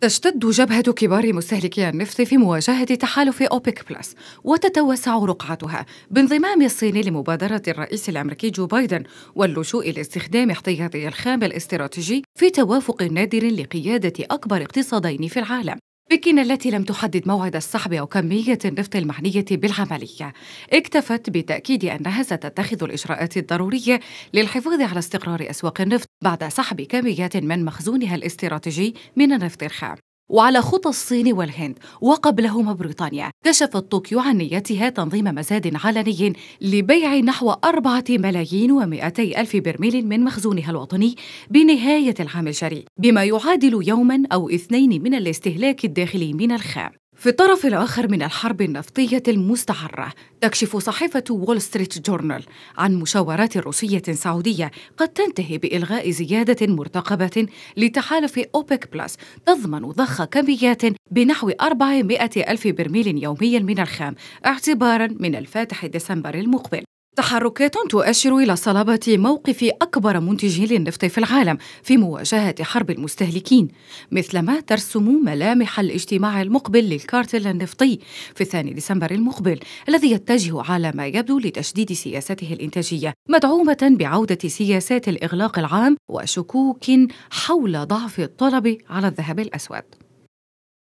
تشتد جبهة كبار مستهلكي النفط في مواجهة تحالف أوبك بلس وتتوسع رقعتها بانضمام الصين لمبادرة الرئيس الأمريكي جو بايدن واللجوء لاستخدام احتياطي الخام الاستراتيجي في توافق نادر لقيادة أكبر اقتصادين في العالم. بكين التي لم تحدد موعد السحب أو كمية النفط المعنية بالعملية. اكتفت بتأكيد أنها ستتخذ الإجراءات الضرورية للحفاظ على استقرار أسواق النفط بعد سحب كميات من مخزونها الاستراتيجي من النفط الخام. وعلى خطى الصين والهند وقبلهما بريطانيا كشفت طوكيو عن نيتها تنظيم مزاد علني لبيع نحو أربعة ملايين ومئتي ألف برميل من مخزونها الوطني بنهاية العام الجاري بما يعادل يوما أو اثنين من الاستهلاك الداخلي من الخام. في الطرف الآخر من الحرب النفطية المستعرة تكشف صحيفة وول ستريت جورنال عن مشاورات روسية سعودية قد تنتهي بإلغاء زيادة مرتقبة لتحالف أوبك بلس تضمن ضخ كميات بنحو 400 ألف برميل يوميا من الخام اعتبارا من الفاتح ديسمبر المقبل. تحركات تؤشر إلى صلابة موقف أكبر منتج للنفط في العالم في مواجهة حرب المستهلكين مثلما ترسم ملامح الاجتماع المقبل للكارتل النفطي في الثاني ديسمبر المقبل الذي يتجه على ما يبدو لتشديد سياسته الإنتاجية مدعومة بعودة سياسات الإغلاق العام وشكوك حول ضعف الطلب على الذهب الأسود.